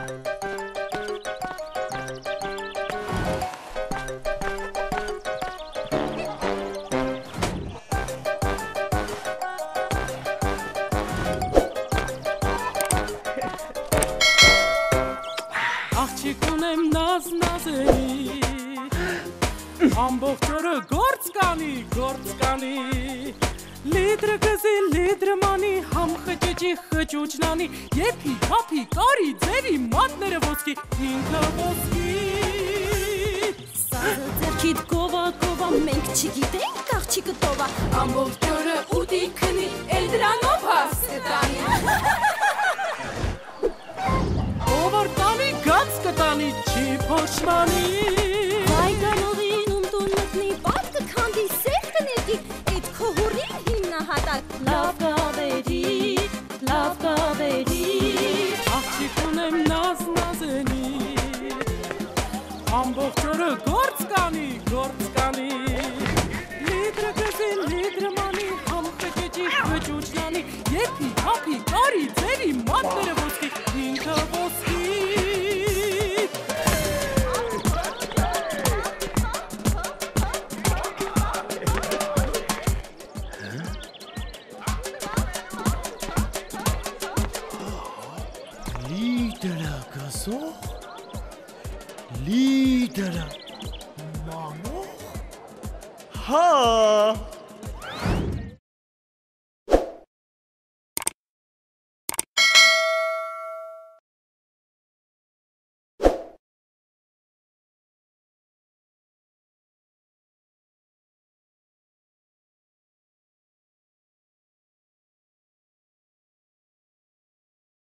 Աղջիկ ունեմ նազ նազելի Ամբողջ օրը գործ կանի, գործ կանի Լիդրը գզի, լիդրը մանի, համ խճճի, խճուճնանի Եփի, հապի, կարի, ձևի, մատները ոսկի, ինքը ոսկի Սազը ձերքիդ գովա, գովա, մենք չգիտենք աղջիկը տովա Ամբողջ օրը ուտի քնի, էլ դրանով հաս կտանի Ով որ տանի, գած կտանի, չի փոշմանի Բայգանողին լավ կավերի Աղջիկ ունեմ նազ նազենի Ամբողջ օրը գործ կանի Little castle, little mama, ha.